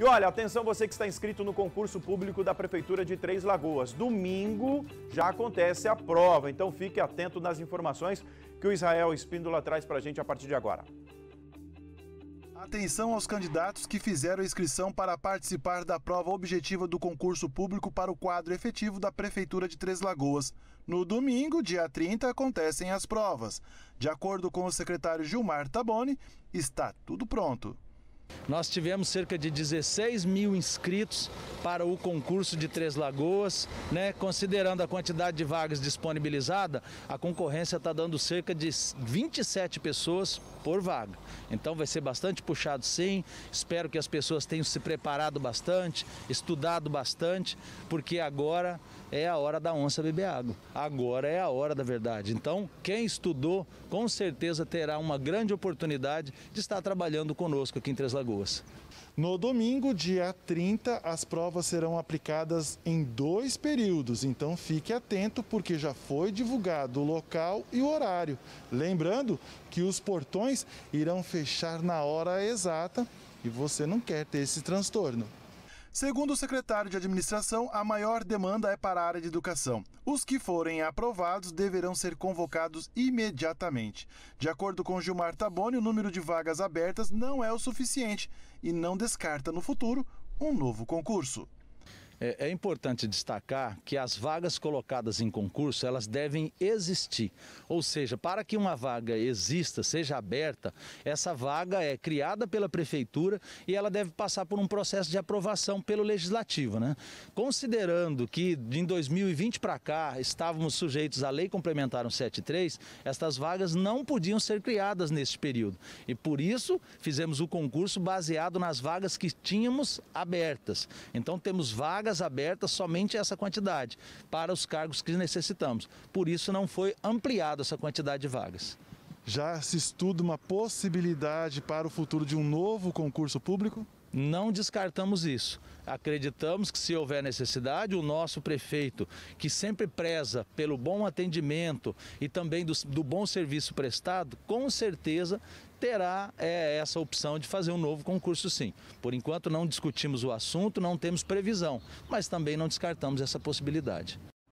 E olha, atenção você que está inscrito no concurso público da Prefeitura de Três Lagoas. Domingo já acontece a prova, então fique atento nas informações que o Israel Espíndola traz para a gente a partir de agora. Atenção aos candidatos que fizeram inscrição para participar da prova objetiva do concurso público para o quadro efetivo da Prefeitura de Três Lagoas. No domingo, dia 30, acontecem as provas. De acordo com o secretário Gilmar Taboni, está tudo pronto. Nós tivemos cerca de 16 mil inscritos para o concurso de Três Lagoas, né? Considerando a quantidade de vagas disponibilizada, a concorrência está dando cerca de 27 pessoas por vaga. Então vai ser bastante puxado sim. Espero que as pessoas tenham se preparado bastante, estudado bastante, porque agora é a hora da onça beber água. Agora é a hora da verdade. Então, quem estudou, com certeza terá uma grande oportunidade de estar trabalhando conosco aqui em Três Lagoas. No domingo, dia 30, as provas serão aplicadas em dois períodos, então fique atento porque já foi divulgado o local e o horário. Lembrando que os portões irão fechar na hora exata e você não quer ter esse transtorno. Segundo o secretário de Administração, a maior demanda é para a área de educação. Os que forem aprovados deverão ser convocados imediatamente. De acordo com Gilmar Taboni, o número de vagas abertas não é o suficiente e não descarta no futuro um novo concurso. É, é, importante destacar que as vagas colocadas em concurso, elas devem existir. Ou seja, para que uma vaga exista, seja aberta, essa vaga é criada pela prefeitura e ela deve passar por um processo de aprovação pelo legislativo. Né? Considerando que em 2020 para cá estávamos sujeitos à lei complementar 173, estas vagas não podiam ser criadas neste período. E por isso fizemos o concurso baseado nas vagas que tínhamos abertas. Então temos vagas vagas abertas somente essa quantidade para os cargos que necessitamos. Por isso não foi ampliada essa quantidade de vagas. Já se estuda uma possibilidade para o futuro de um novo concurso público? Não descartamos isso. Acreditamos que, se houver necessidade, o nosso prefeito, que sempre preza pelo bom atendimento e também do, do bom serviço prestado, com certeza terá é, essa opção de fazer um novo concurso, sim. Por enquanto, não discutimos o assunto, não temos previsão, mas também não descartamos essa possibilidade.